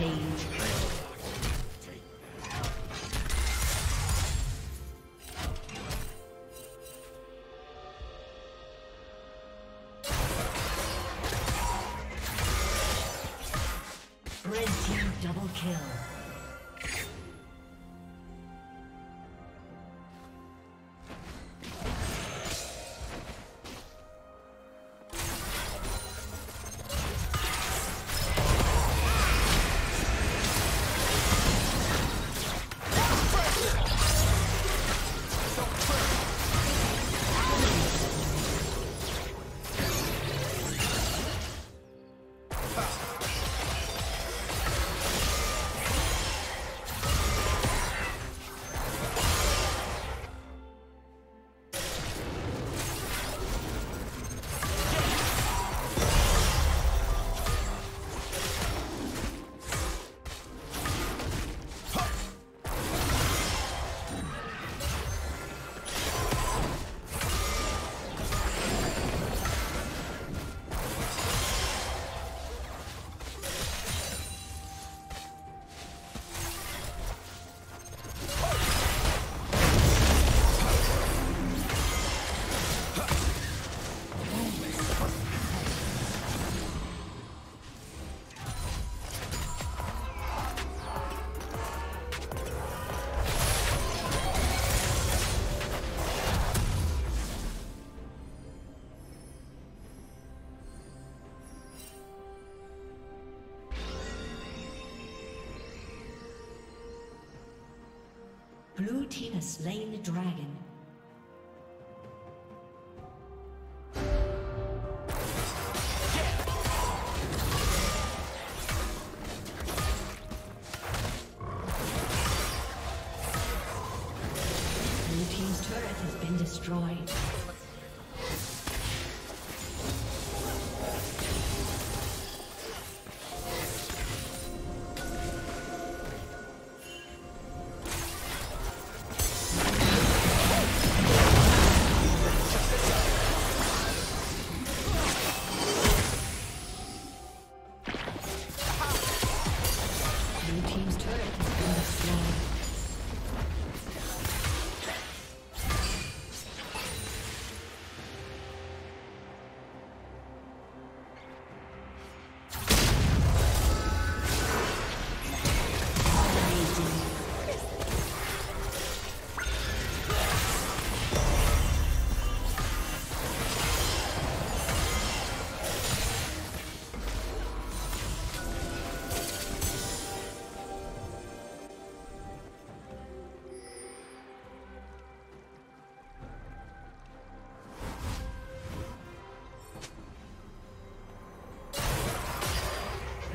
Rampage. has slain the dragon. destroyed.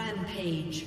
Rampage.